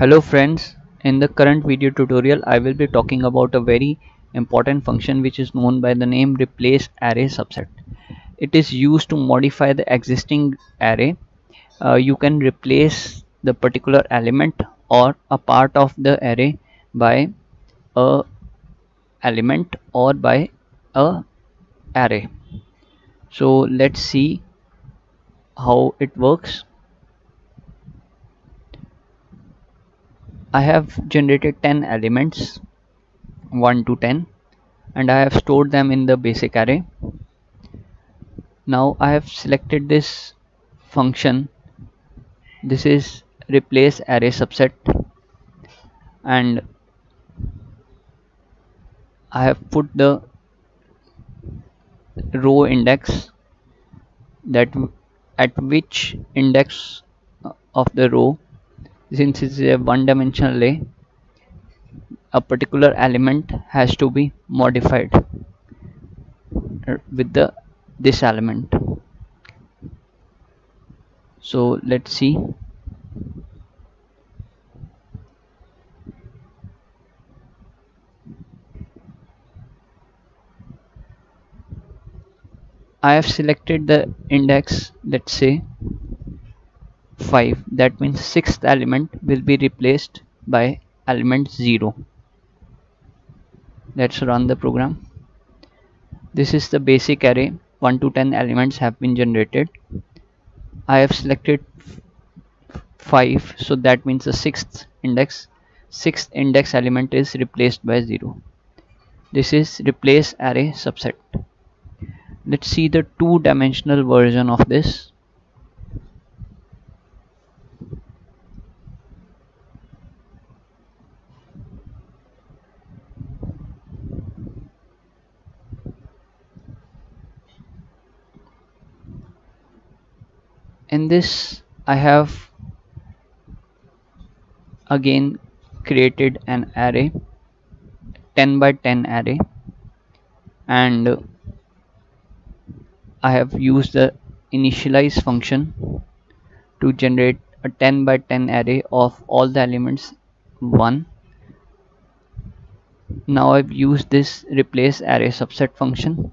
Hello friends, in the current video tutorial I will be talking about a very important function which is known by the name replace array subset. It is used to modify the existing array. Uh, you can replace the particular element or a part of the array by a element or by a array. So let's see how it works. I have generated 10 elements 1 to 10 and I have stored them in the basic array. Now I have selected this function this is replace array subset and I have put the row index that at which index of the row since it's a one-dimensional array a particular element has to be modified uh, with the this element. So let's see. I have selected the index let's say 5 that means sixth element will be replaced by element 0 let's run the program. This is the basic array. 1 to 10 elements have been generated. I have selected 5 so that means the sixth index. Sixth index element is replaced by 0 this is replace array subset. Let's see the two-dimensional version of this in this I have again created an array 10 by 10 array. And I have used the initialize function to generate a 10 by 10 array of all the elements 1 now I've used this replace array subset function.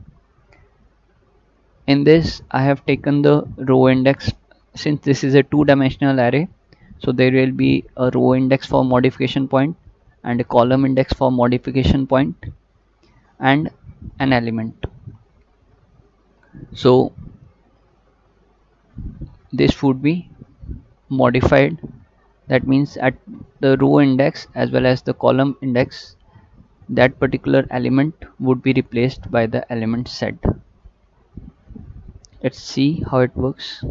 In this I have taken the row index since this is a two-dimensional array so there will be a row index for modification point and a column index for modification point and an element. So this would be modified. That means at the row index as well as the column index that particular element would be replaced by the element set let's see how it works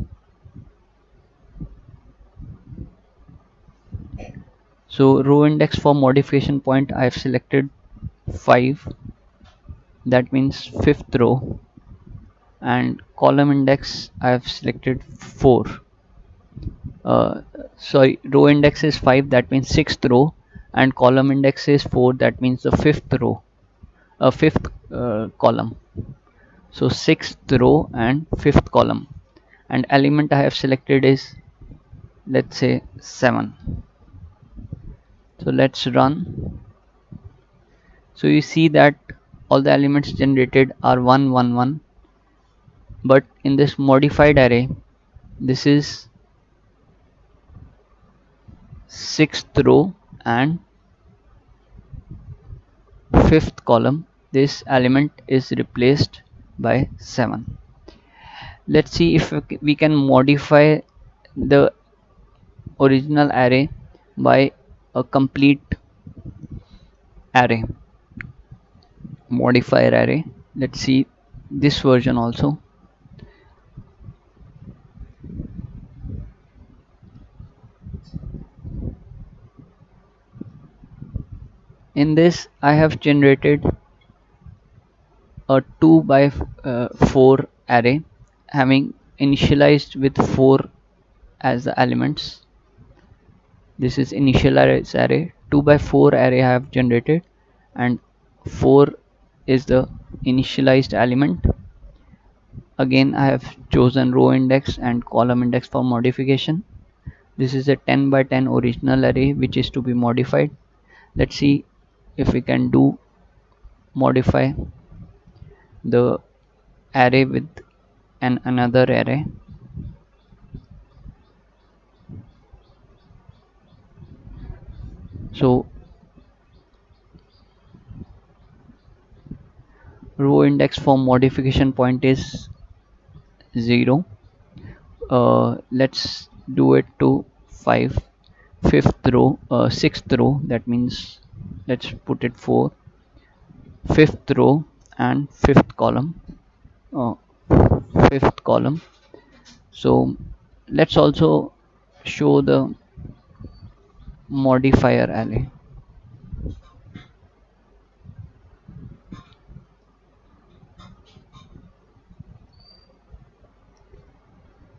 so row index for modification point I have selected 5 that means fifth row. And column index I have selected 4 uh, sorry row index is 5 that means sixth row. And column index is 4 that means the fifth row. A uh, fifth uh, column. So sixth row and fifth column. And element I have selected is let's say 7 so let's run. So you see that all the elements generated are 1 1 1 but in this modified array this is sixth row and fifth column. This element is replaced by 7 let's see if we can modify the original array by a complete array modifier array. Let's see this version also. In this I have generated a 2 by uh, 4 array having initialized with 4 as the elements this is initial array 2 by 4 array I have generated. And 4 is the initialized element. Again I have chosen row index and column index for modification. This is a 10 by 10 original array which is to be modified. Let's see if we can do modify the array with an another array so row index for modification point is 0 uh, let's do it to 5 fifth row uh, sixth row. That means let's put it for fifth row and fifth column. Uh, fifth column. So let's also show the modifier array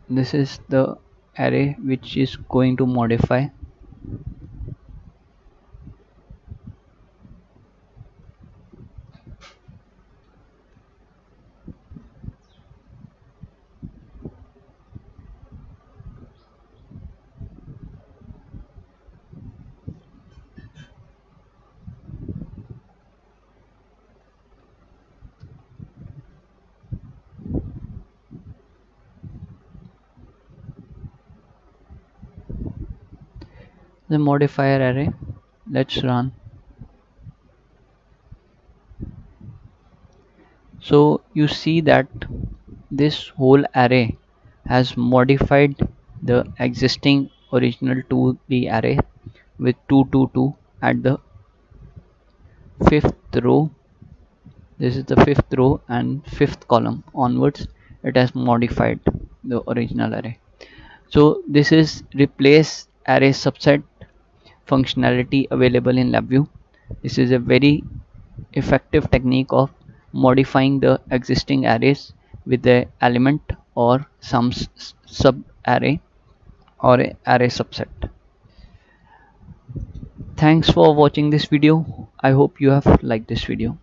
this is the array which is going to modify the modifier array. Let's run. So you see that this whole array has modified the existing original 2D array with 222 at the fifth row. This is the fifth row and fifth column. Onwards it has modified the original array. So this is replace array subset functionality available in LabVIEW. This is a very effective technique of modifying the existing arrays with the element or some sub array or array subset. Thanks for watching this video. I hope you have liked this video.